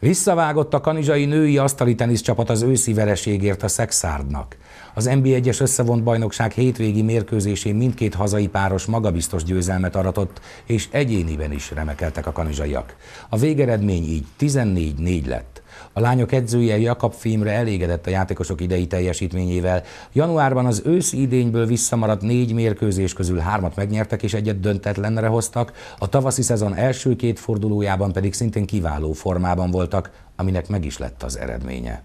Visszavágott a kanizsai női asztali teniszcsapat az őszi vereségért a Szexárdnak. Az NB1-es összevont bajnokság hétvégi mérkőzésén mindkét hazai páros magabiztos győzelmet aratott, és egyéniben is remekeltek a kanizsaiak. A végeredmény így 14-4 lett. A lányok edzője Jakab Fémre elégedett a játékosok idei teljesítményével. Januárban az őszi idényből visszamaradt négy mérkőzés közül hármat megnyertek és egyet döntetlenre hoztak, a tavaszi szezon első két fordulójában pedig szintén kiváló formában voltak, aminek meg is lett az eredménye.